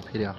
配料。